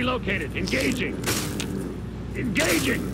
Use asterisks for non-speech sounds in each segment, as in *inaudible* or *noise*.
relocated. Engaging. Engaging.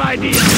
Positive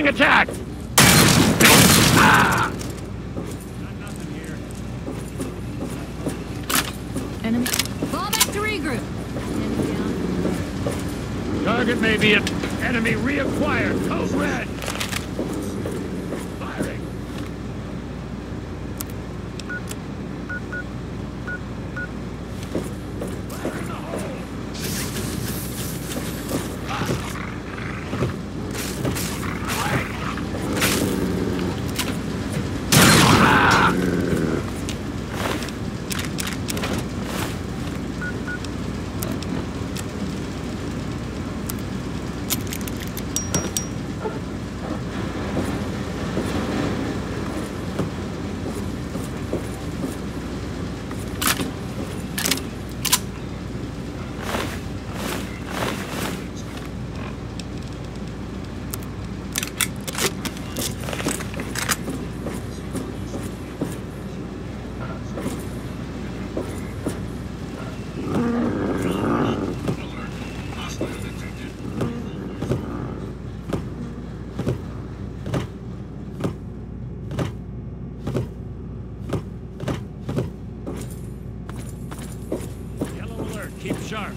Engaging attack! Ah! Enemy. Fall back to regroup. Enemy down. Target may be a enemy reacquired. Code red. Firing. Fire in the hole. Alert. Hostile detected. Yellow alert. Keep sharp.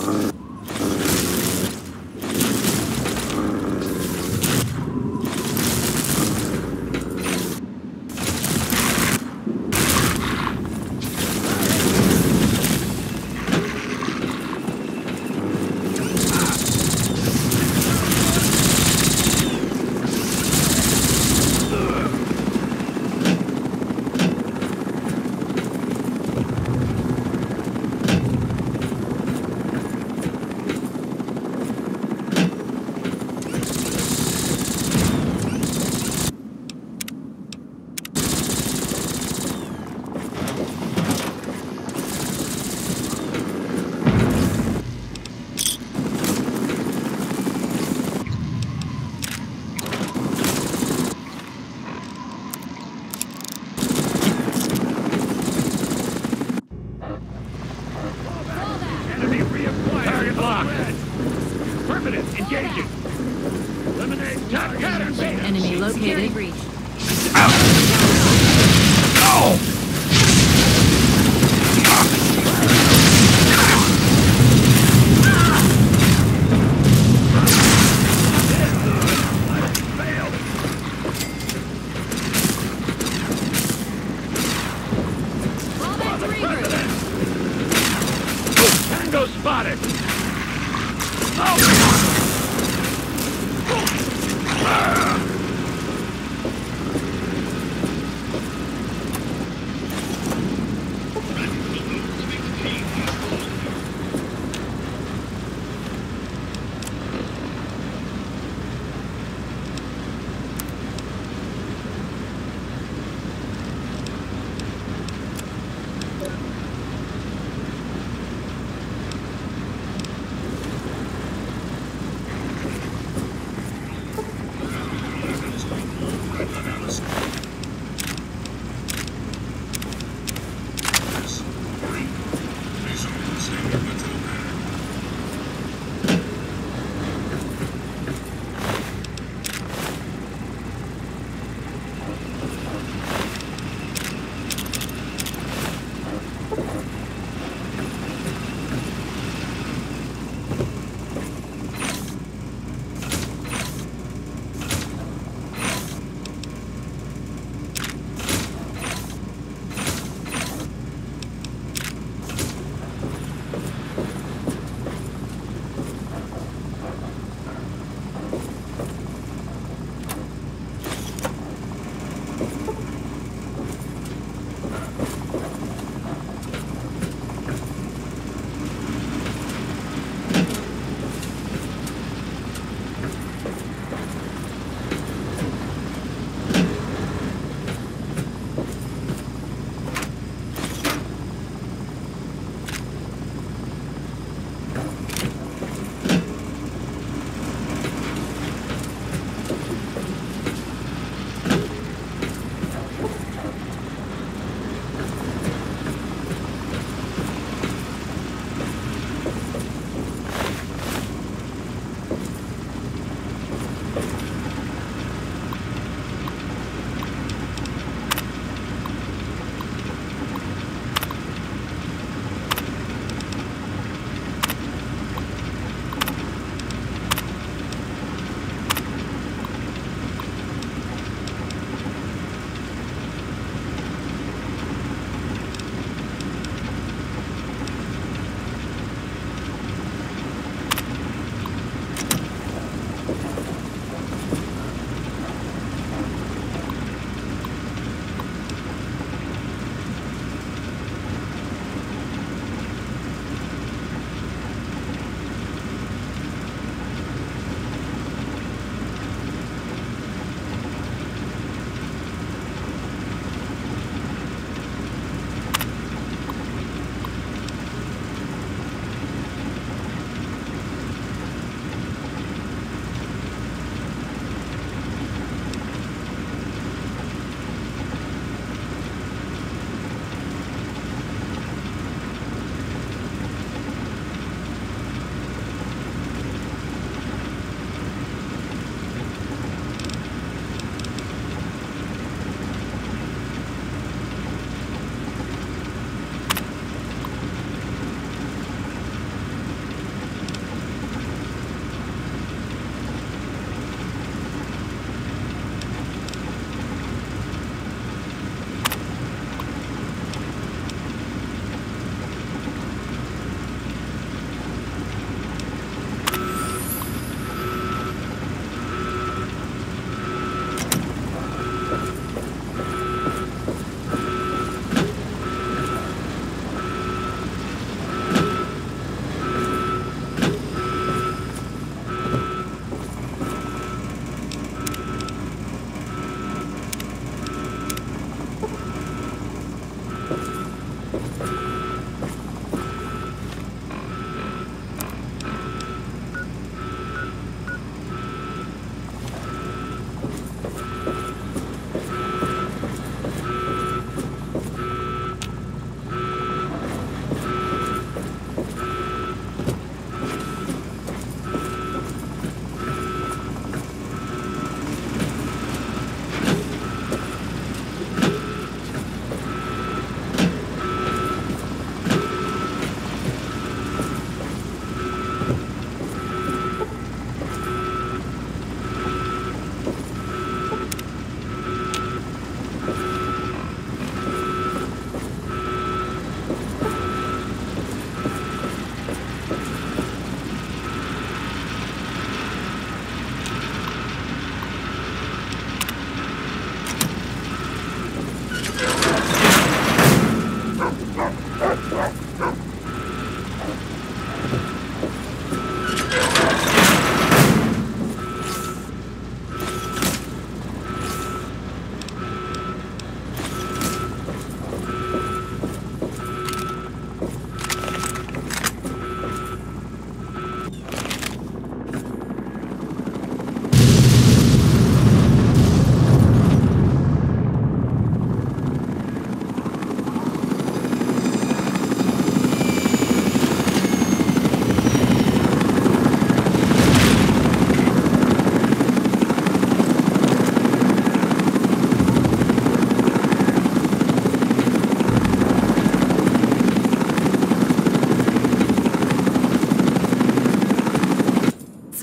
Grrrr.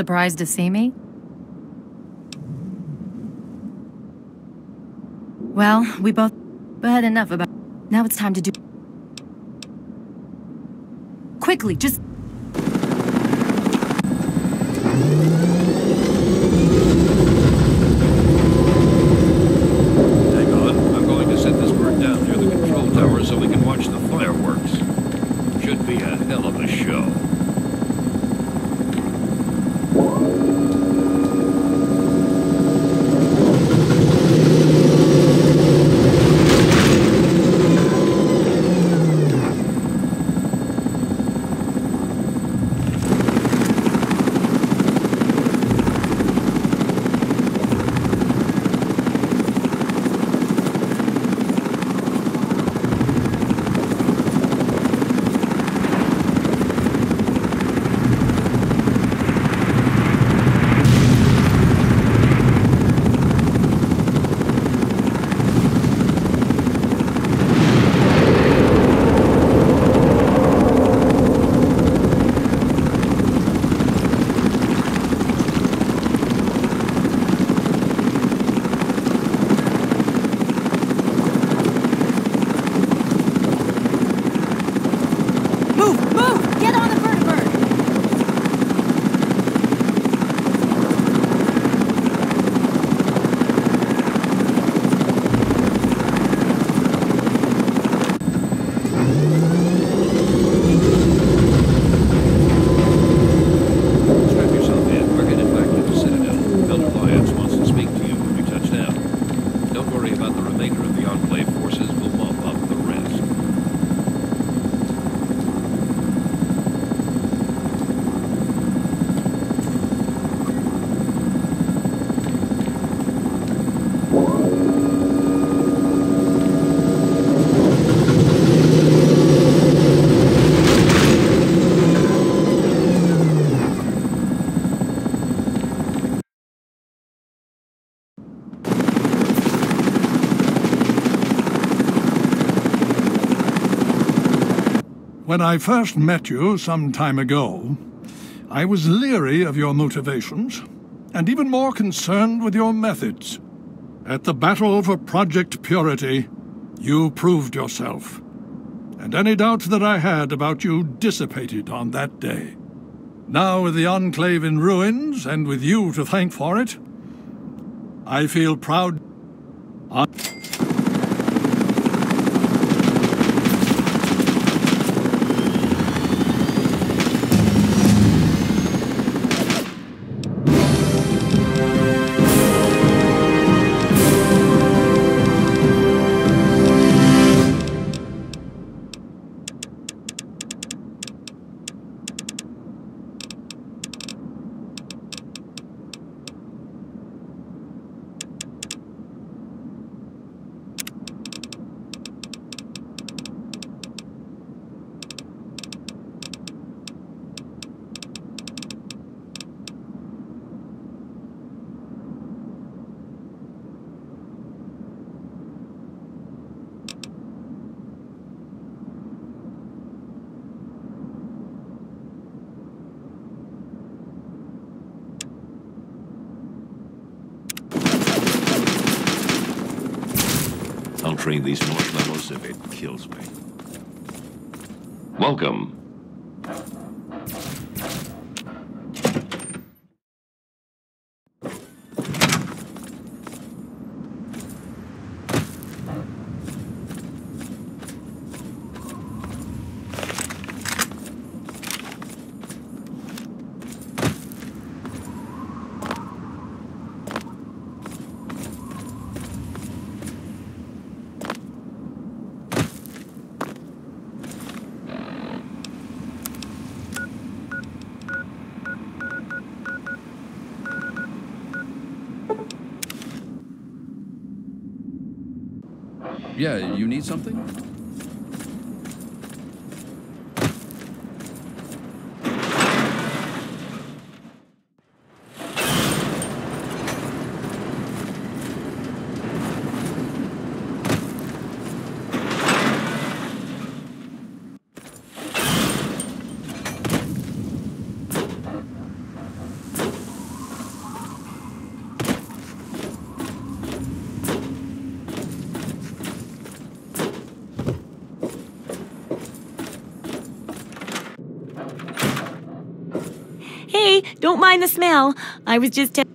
Surprised to see me? Well, we both had enough about... Now it's time to do... Quickly, just... When I first met you some time ago, I was leery of your motivations, and even more concerned with your methods. At the battle for Project Purity, you proved yourself, and any doubts that I had about you dissipated on that day. Now, with the Enclave in ruins, and with you to thank for it, I feel proud. Welcome. Yeah, you need something? Mind the smell. I was just.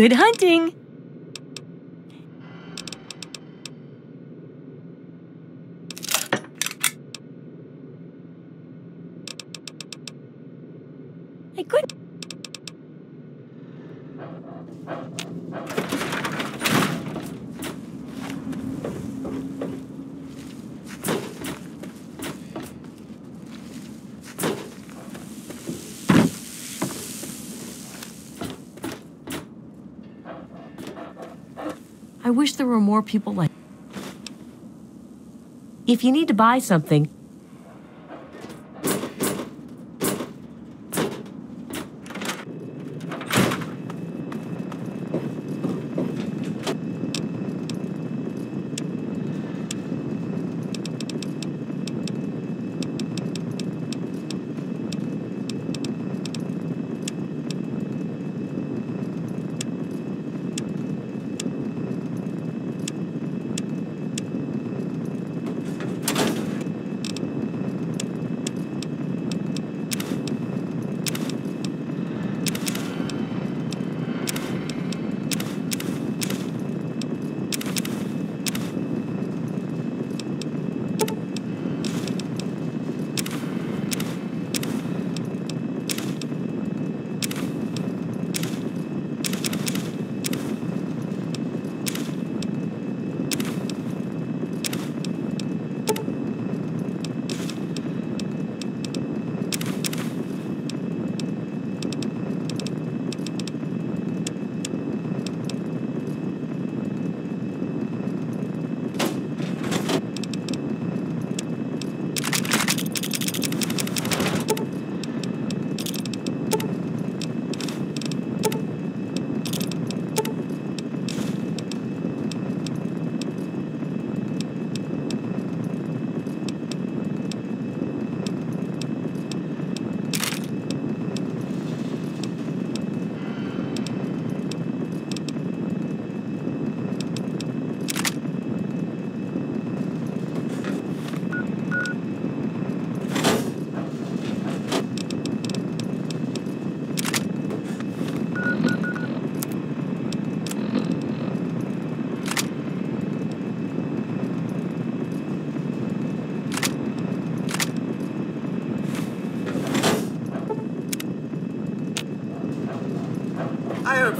Good hunting! I couldn't. I wish there were more people like. If you need to buy something,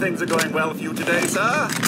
things are going well for you today, sir.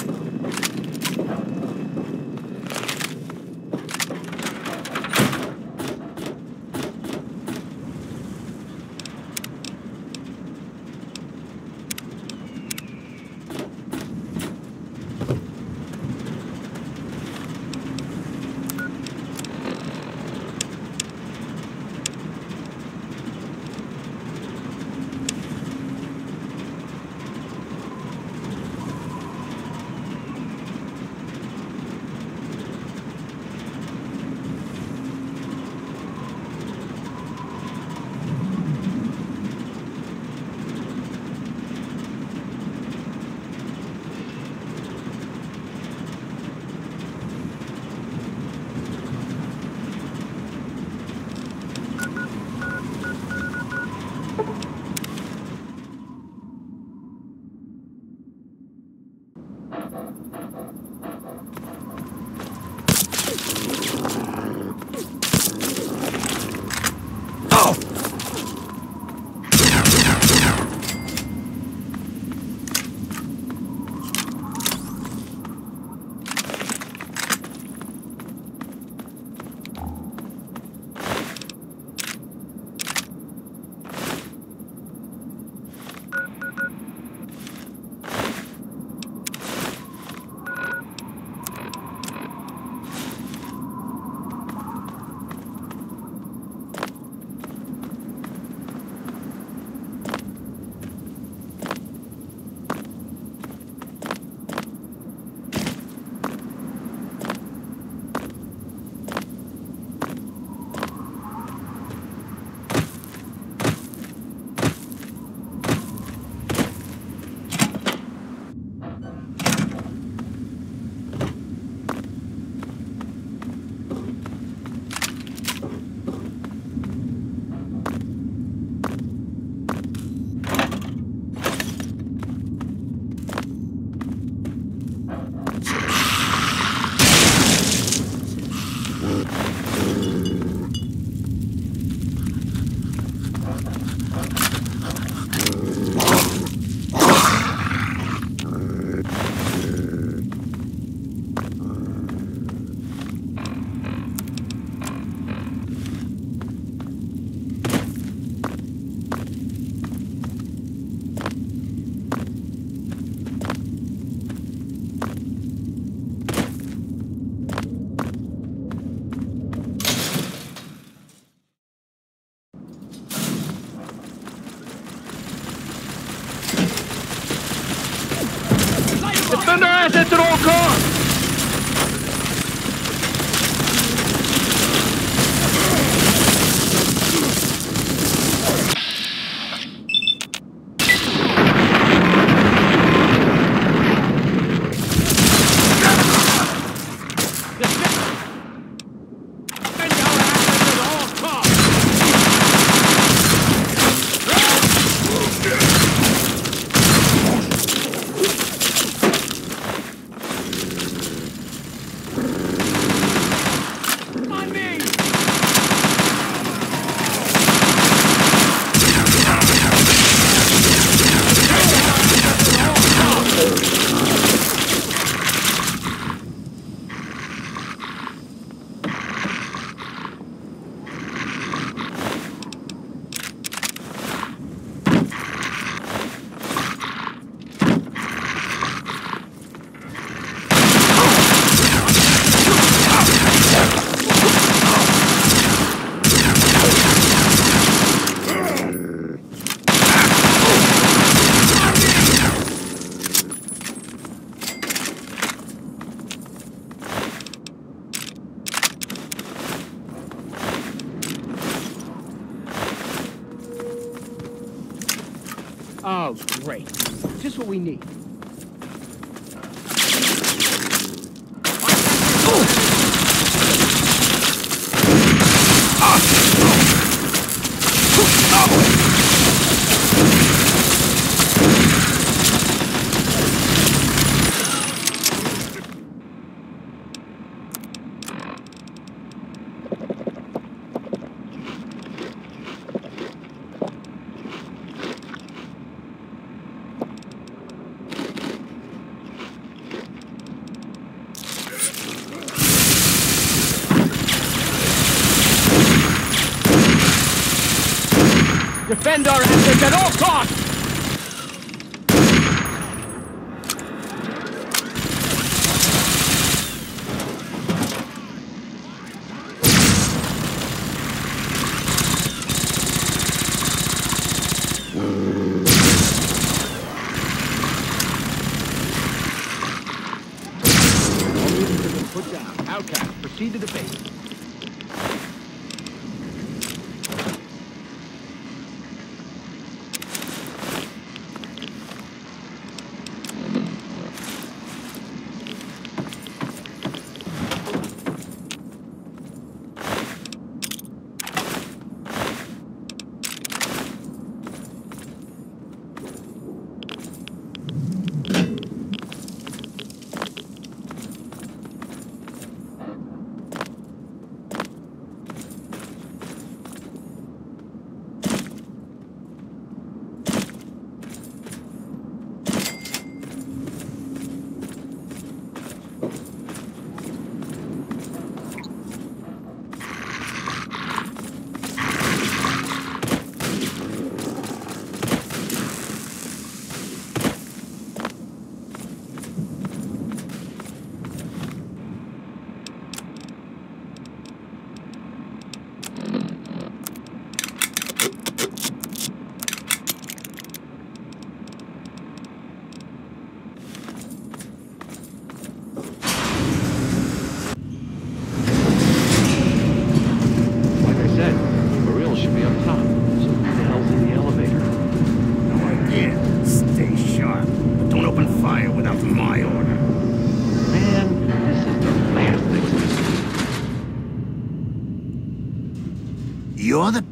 defend our assets at all costs!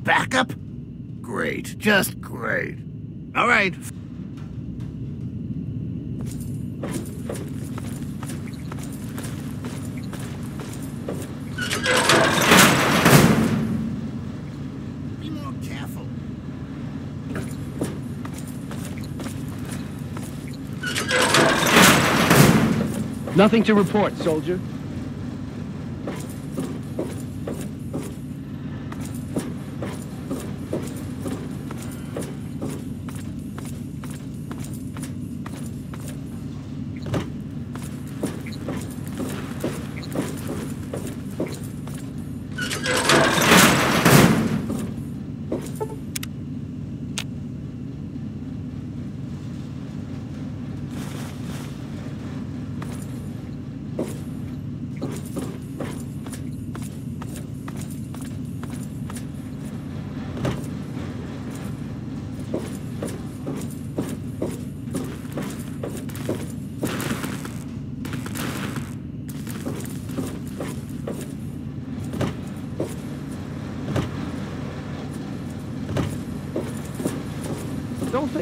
backup? Great, just great. All right. Be more careful. Nothing to report, soldier.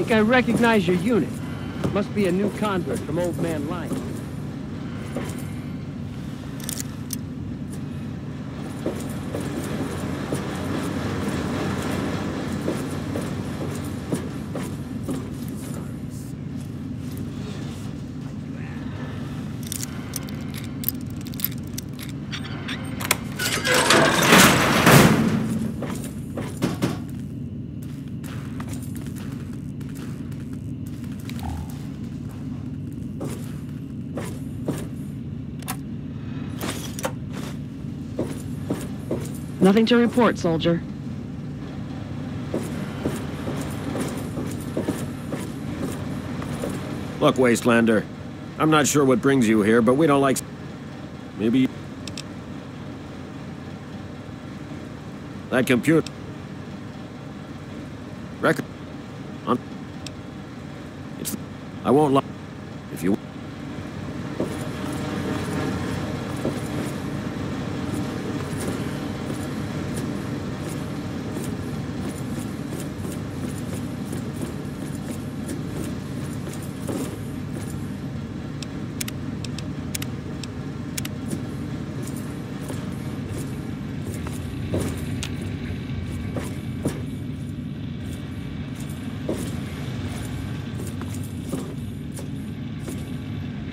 Think I recognize your unit. Must be a new convert from Old Man Lyons. Nothing to report, soldier. Look, Wastelander. I'm not sure what brings you here, but we don't like... Maybe... That computer... Record... On... It's... I won't lie. If you...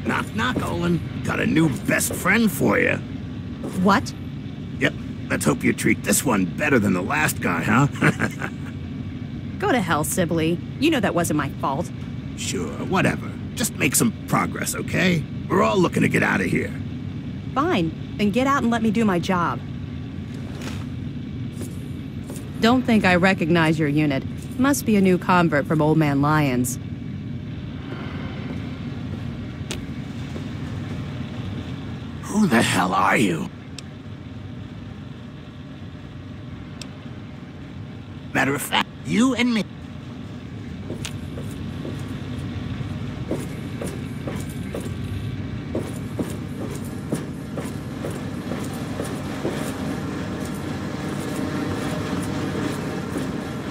Knock, knock, Olin. Got a new best friend for you. What? Yep. Let's hope you treat this one better than the last guy, huh? *laughs* Go to hell, Sibley. You know that wasn't my fault. sure, whatever. Just make some progress, okay? We're all looking to get out of here. Fine. Then get out and let me do my job. Don't think I recognize your unit. Must be a new convert from Old Man Lyons. Who the hell are you? Matter of fact, you and me.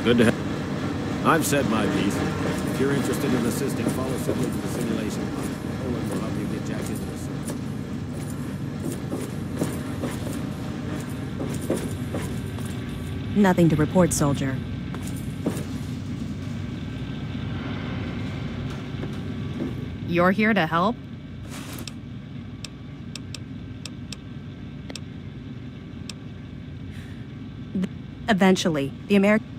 Good to have... I've said my piece. If you're interested in assisting, follow Sibley to the simulation pod. Olin will help you get jacked into the suit. Nothing to report, soldier. You're here to help? Eventually, the American.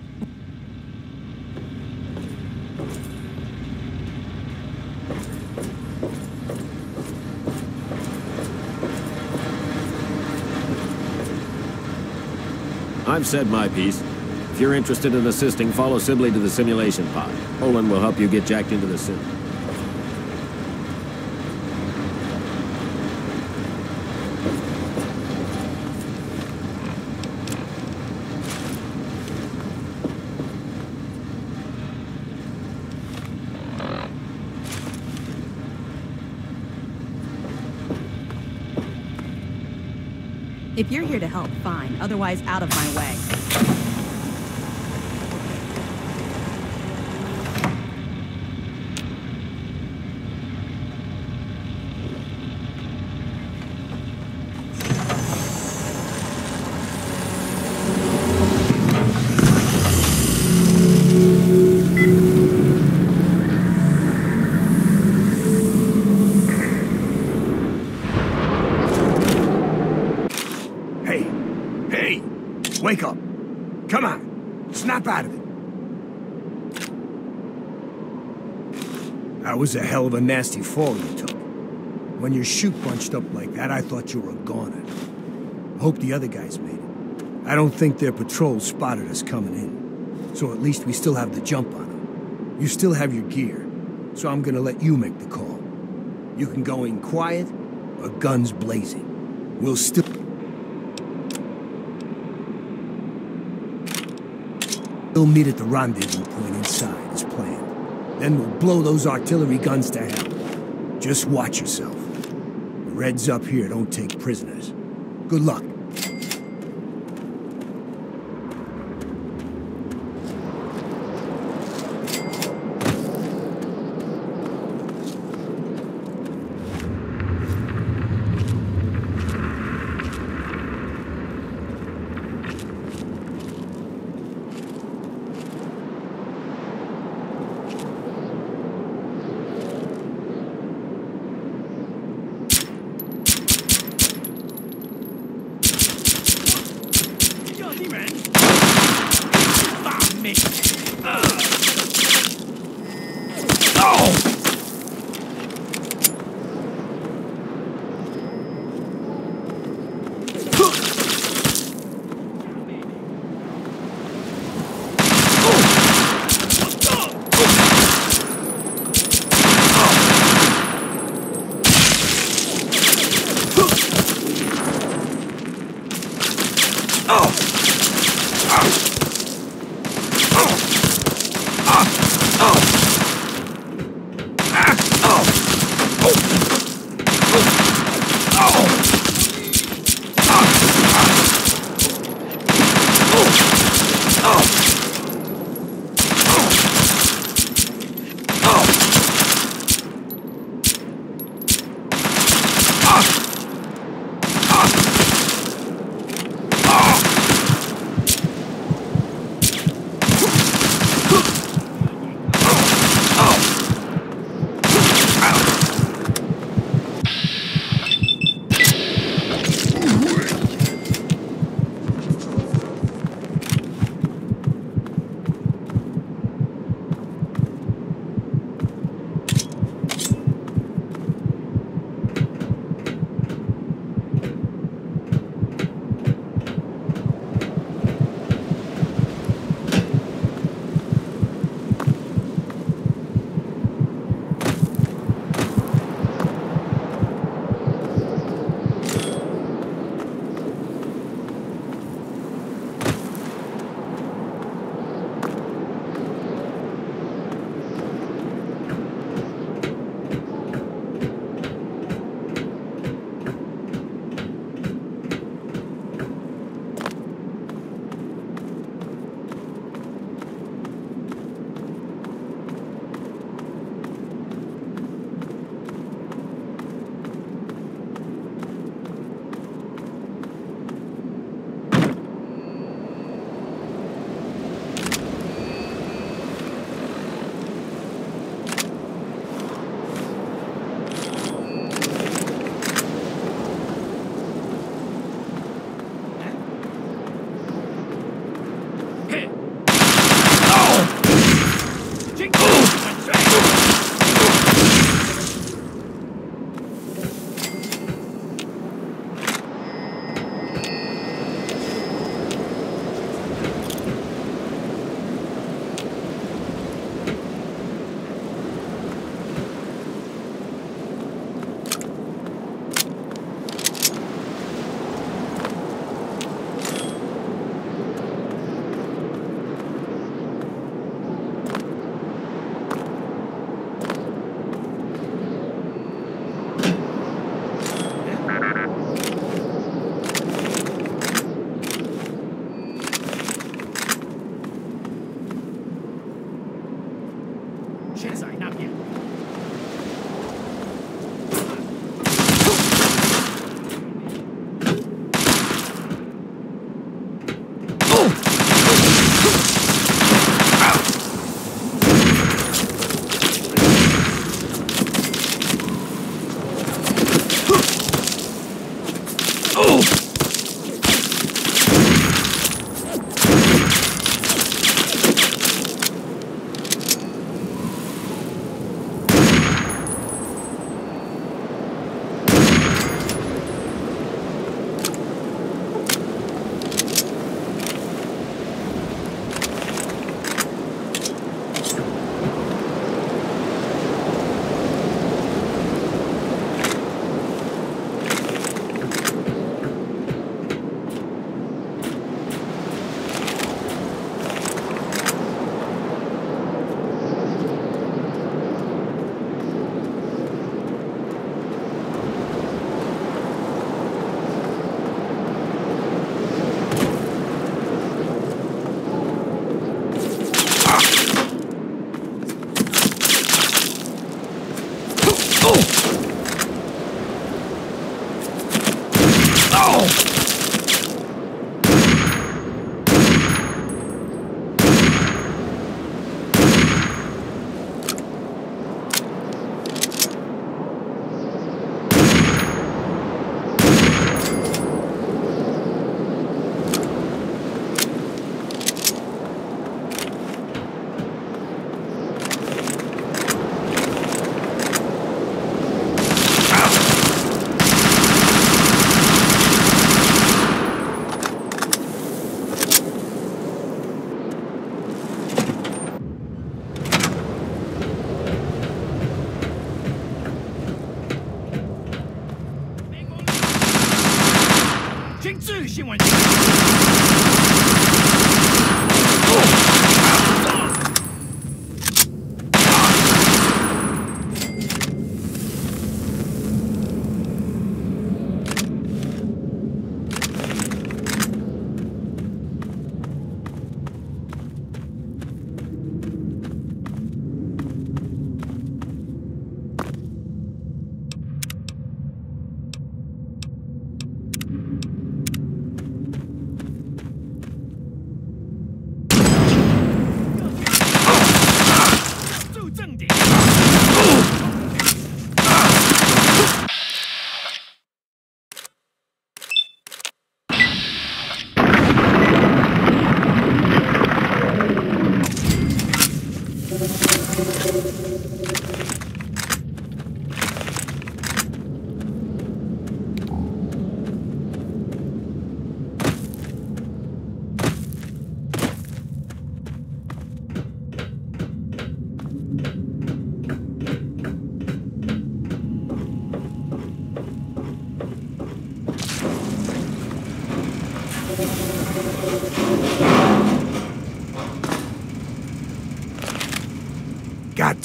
I've said my piece. If you're interested in assisting, follow Sibley to the simulation pod. Olin will help you get jacked into the sim. If you're here to help, fine. Otherwise, out of my way. Hey, hey, wake up. Come on, snap out of it. That was a hell of a nasty fall you took. When your chute bunched up like that, I thought you were goner. Hope the other guys made it. I don't think their patrol spotted us coming in. So at least we still have the jump on them. You still have your gear, so I'm gonna let you make the call. You can go in quiet or guns blazing. We'll still... We'll meet at the rendezvous point inside. Then we'll blow those artillery guns to hell. Just watch yourself. The Reds up here don't take prisoners. Good luck. Oh!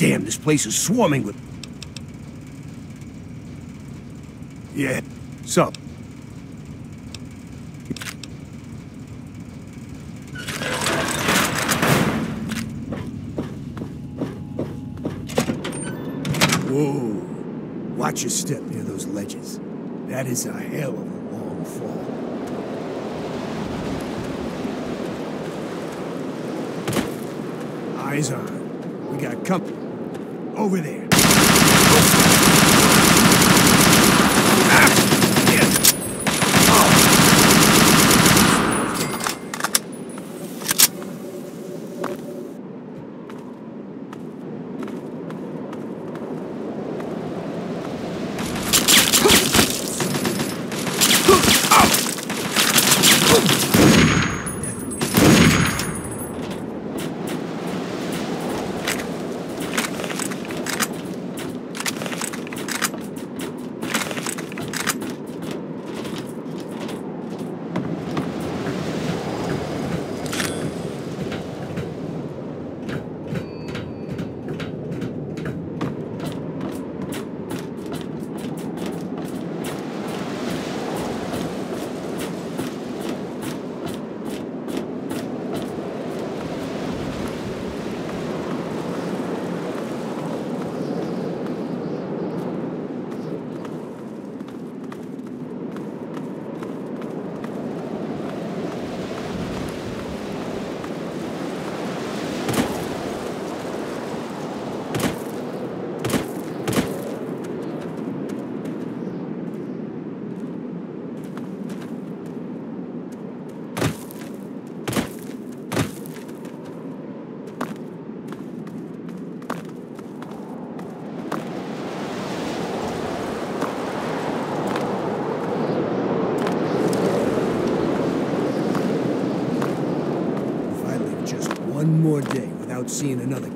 Damn, this place is swarming with... Yeah. Sup? Whoa. Watch your step near those ledges. That is a seeing another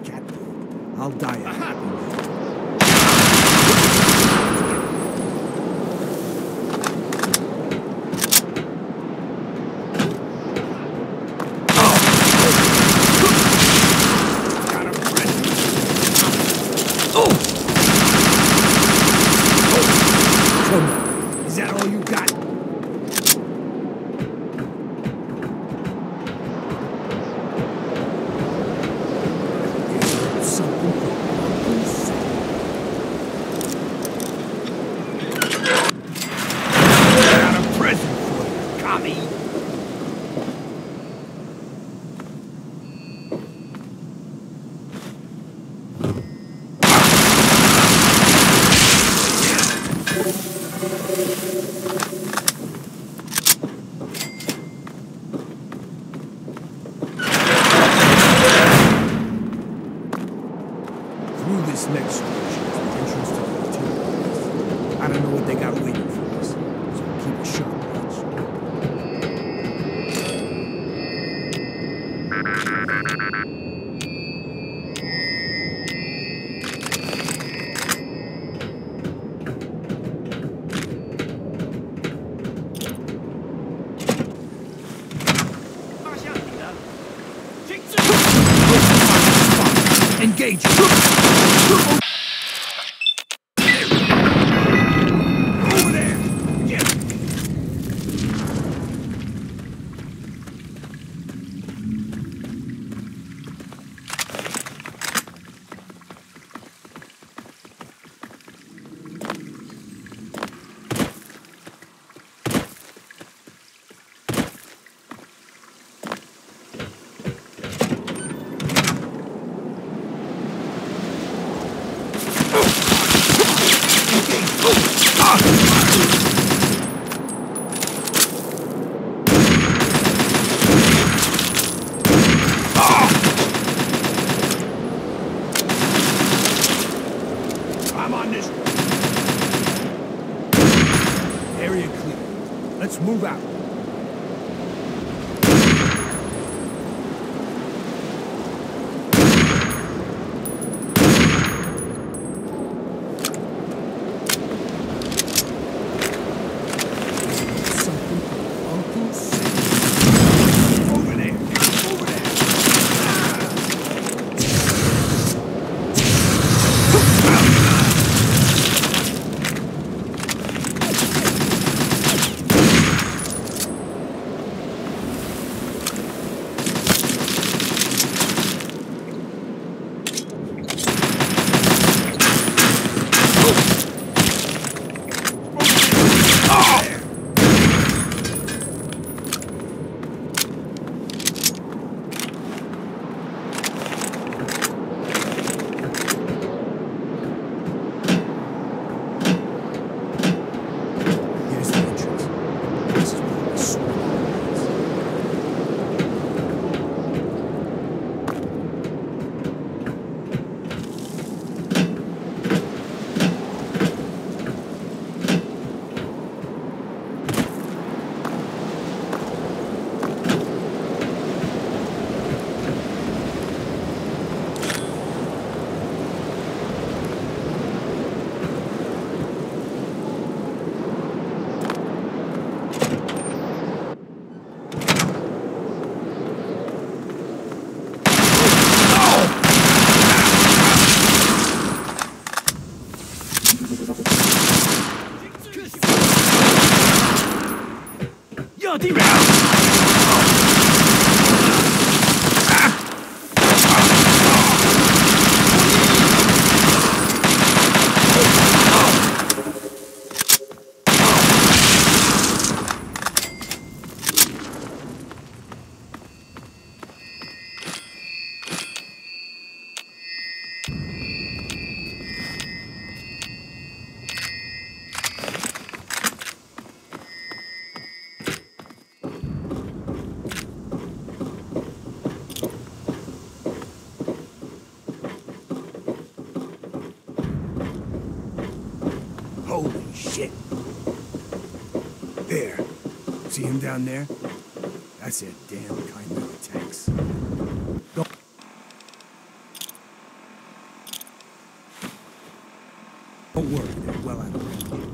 down there? That's their damn chimera tanks. Go. Don't worry, they're well out of range.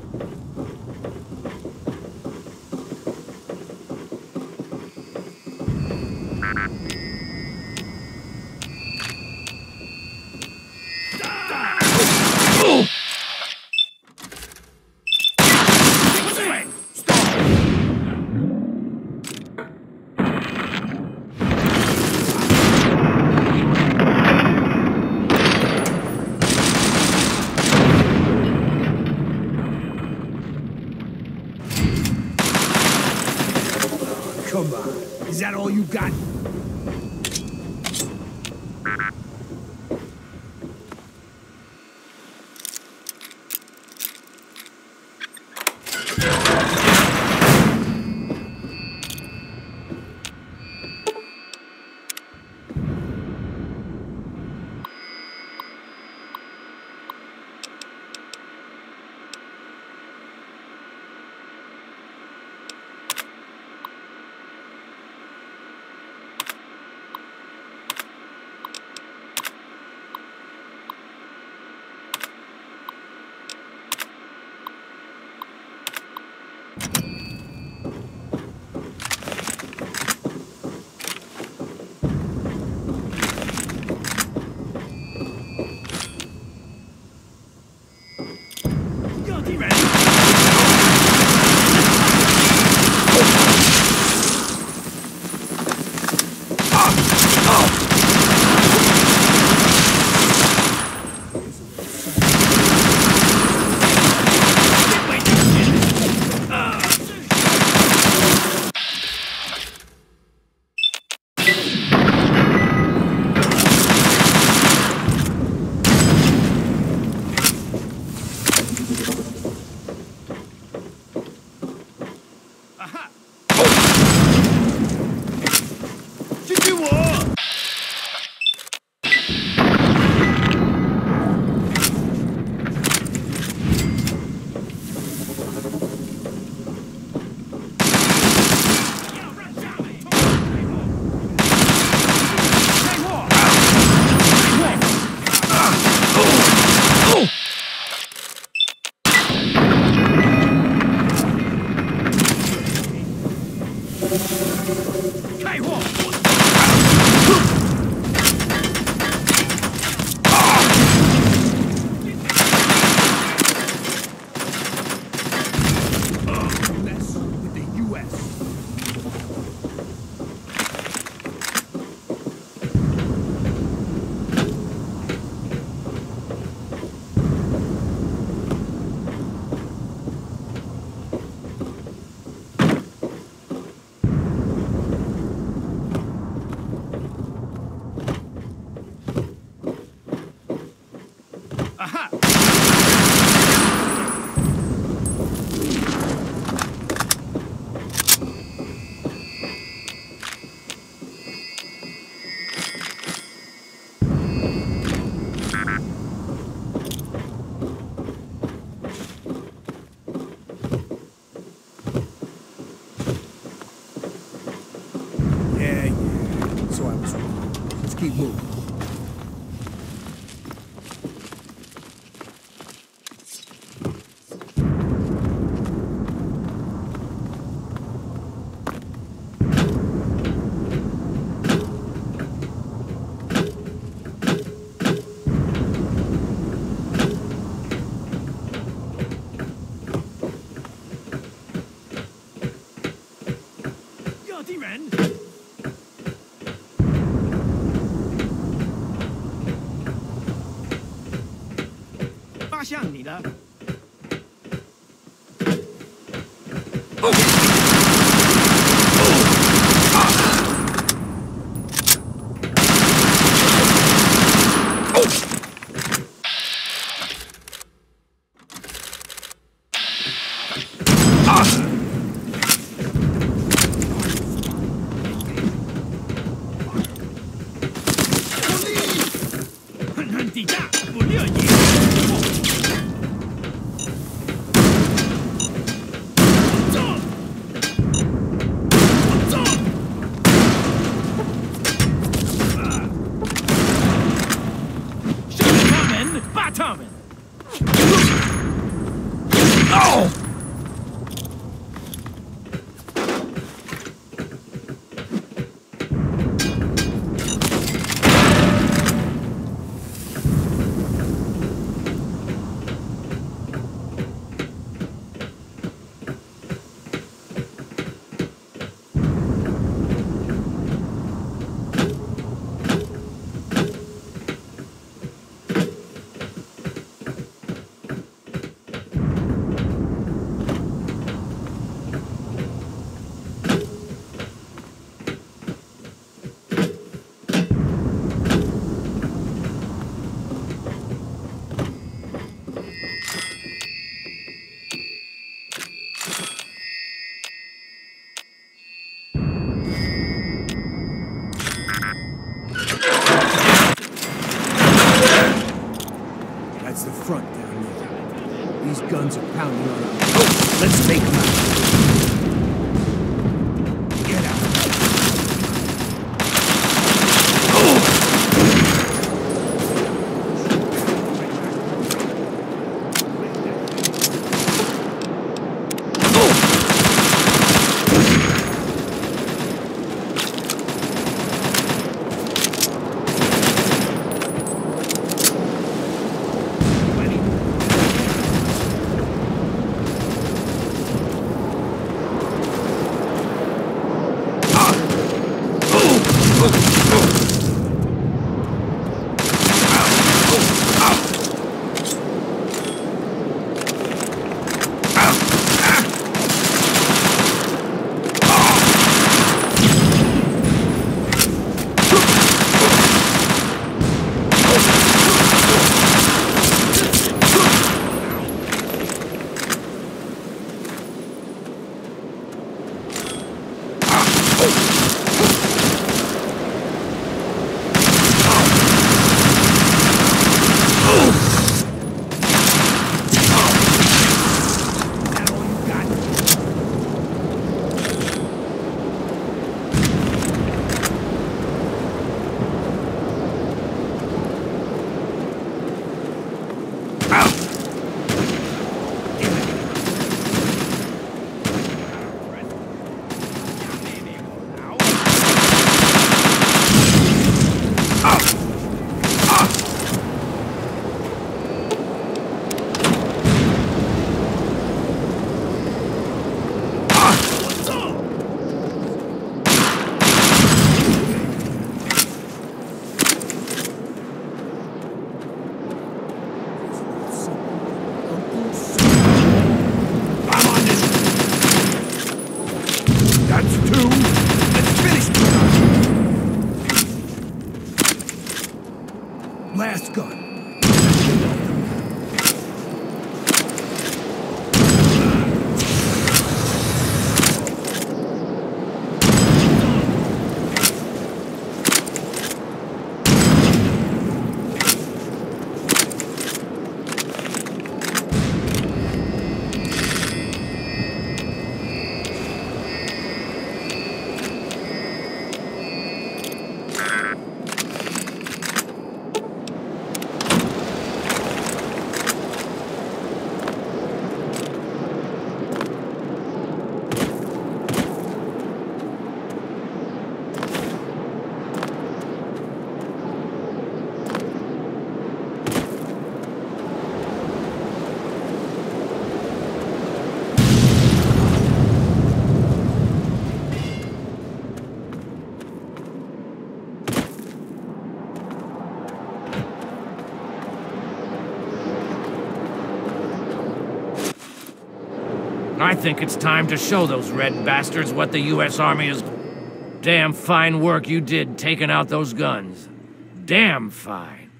Come on. Is that all you got? I think it's time to show those red bastards what the U.S. Army is. Damn fine work you did taking out those guns. Damn fine.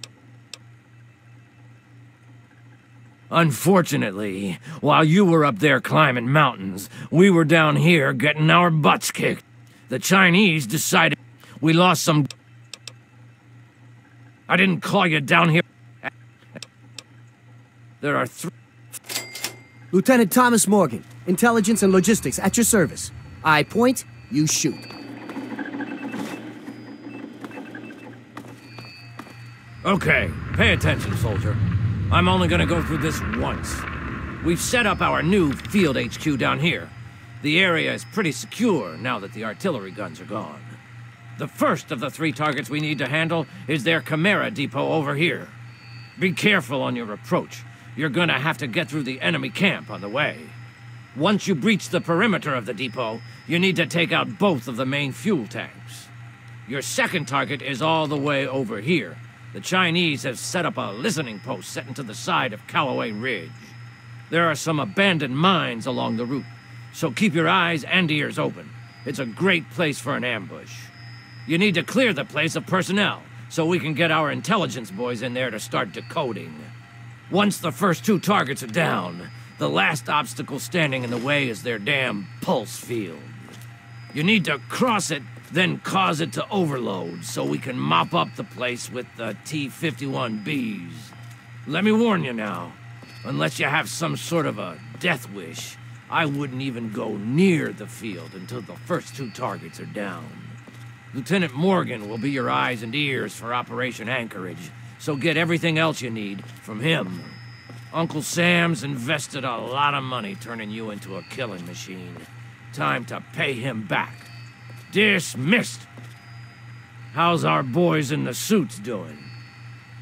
Unfortunately, while you were up there climbing mountains, we were down here getting our butts kicked. The Chinese decided we lost some. I didn't call you down here. There are three. Lieutenant Thomas Morgan, Intelligence and Logistics at your service. I point, you shoot. Okay, pay attention, soldier. I'm only gonna go through this once. We've set up our new field HQ down here. The area is pretty secure now that the artillery guns are gone. The first of the three targets we need to handle is their Chimera depot over here. Be careful on your approach. You're gonna have to get through the enemy camp on the way. Once you breach the perimeter of the depot, you need to take out both of the main fuel tanks. Your second target is all the way over here. The Chinese have set up a listening post set into the side of Callaway Ridge. There are some abandoned mines along the route, so keep your eyes and ears open. It's a great place for an ambush. You need to clear the place of personnel, so we can get our intelligence boys in there to start decoding. Once the first two targets are down, the last obstacle standing in the way is their damn pulse field. You need to cross it, then cause it to overload so we can mop up the place with the T-51Bs. Let me warn you now, unless you have some sort of a death wish, I wouldn't even go near the field until the first two targets are down. Lieutenant Morgan will be your eyes and ears for Operation Anchorage, so get everything else you need from him. Uncle Sam's invested a lot of money turning you into a killing machine. Time to pay him back. Dismissed! How's our boys in the suits doing?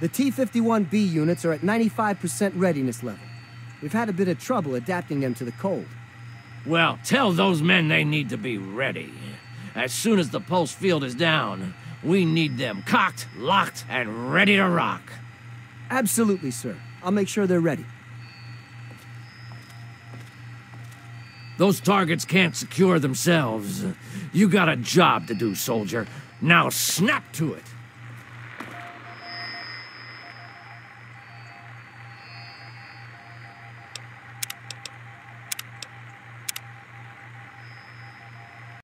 The T-51B units are at 95% readiness level. We've had a bit of trouble adapting them to the cold. Well, tell those men they need to be ready. As soon as the pulse field is down, we need them cocked, locked, and ready to rock. Absolutely, sir. I'll make sure they're ready. Those targets can't secure themselves. You got a job to do, soldier. Now snap to it.